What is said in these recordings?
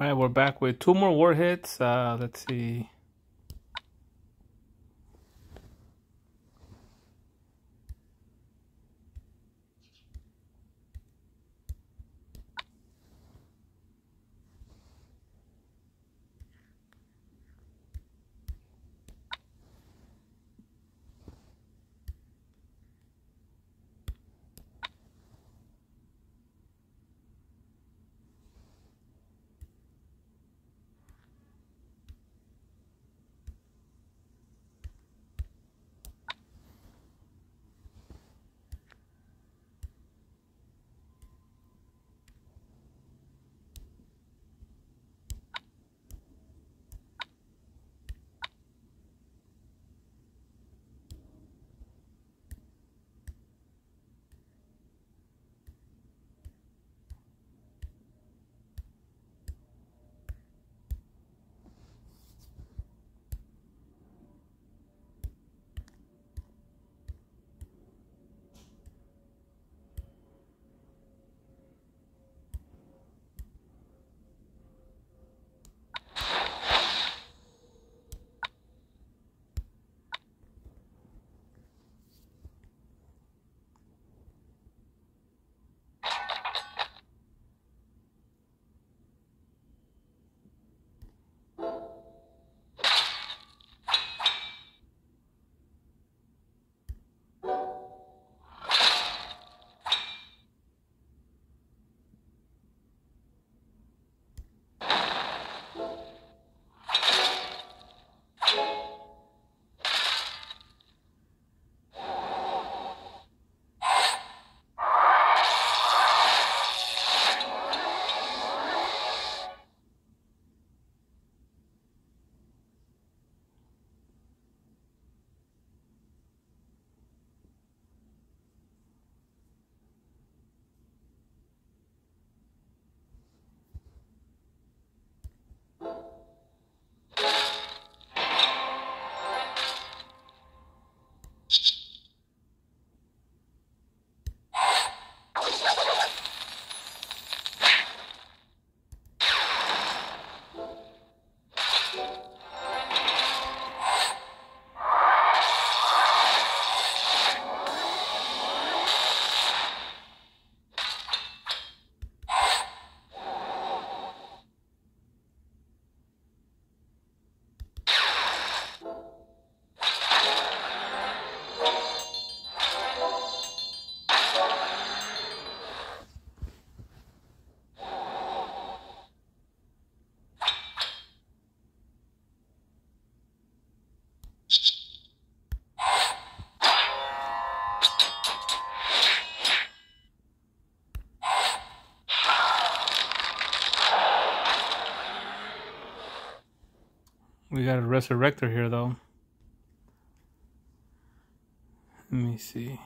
All right, we're back with two more war hits. Uh, let's see. We got a resurrector here though. Let me see.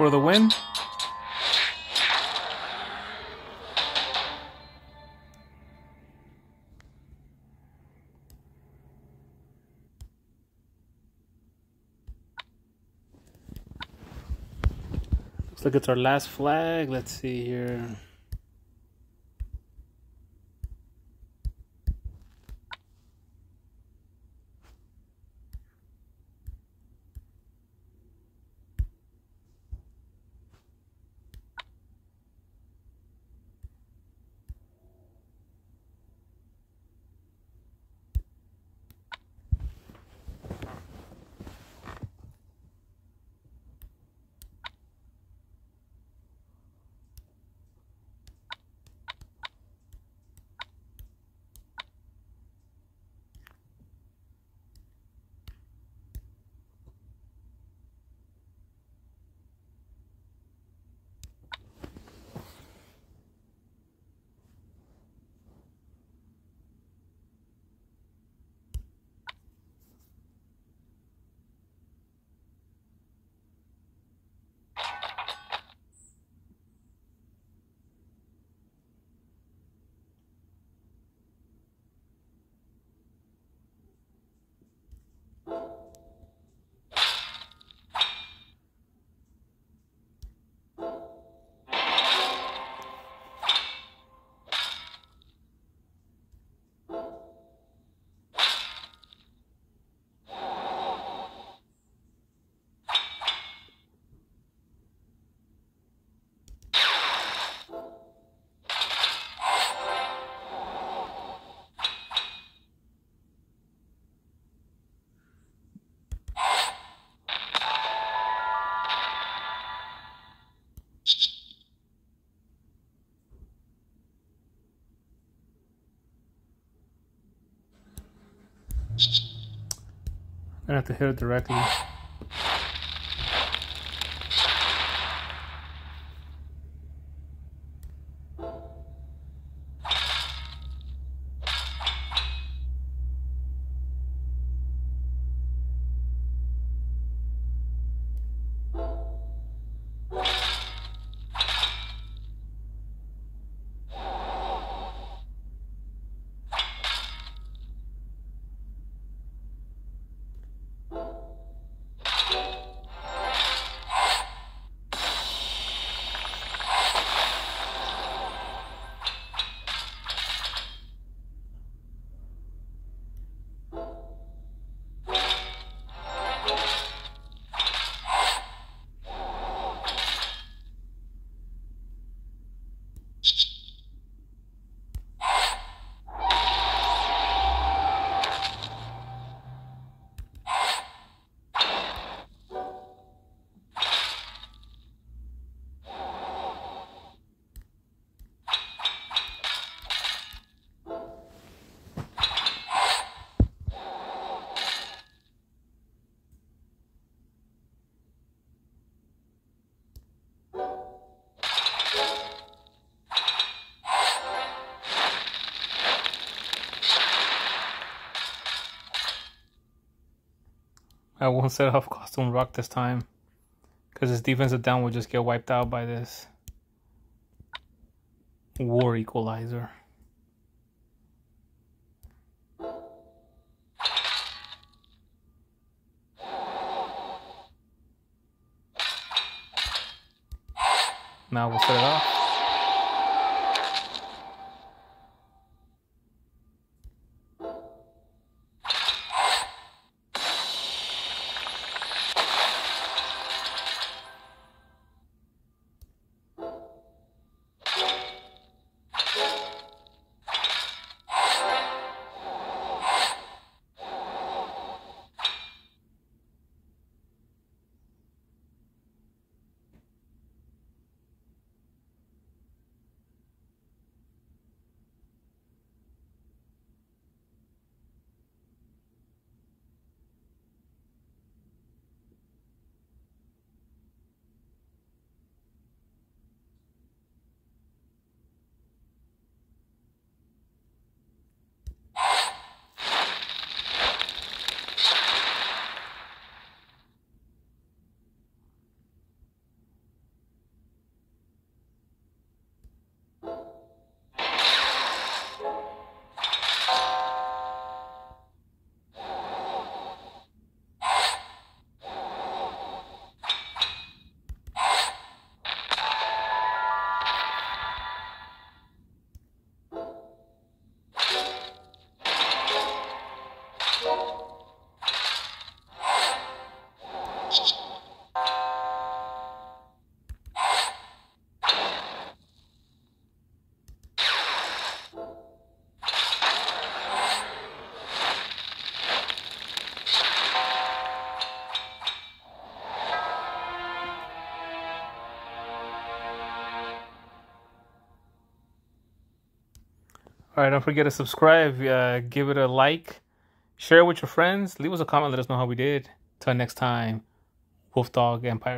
For the win. Looks like it's our last flag. Let's see here. I have to hit it directly. I won't set off Costume Rock this time. Because his defensive down will just get wiped out by this War Equalizer. Now we'll set it off. All right, don't forget to subscribe, uh, give it a like, share it with your friends, leave us a comment, let us know how we did. Till next time, Wolfdog Empire.